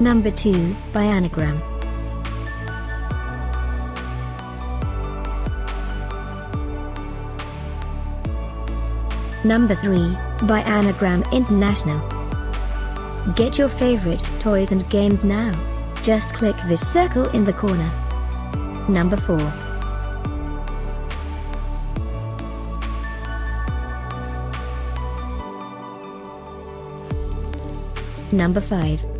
Number 2, by Anagram. Number 3, by Anagram International. Get your favorite toys and games now. Just click this circle in the corner. Number 4. Number 5.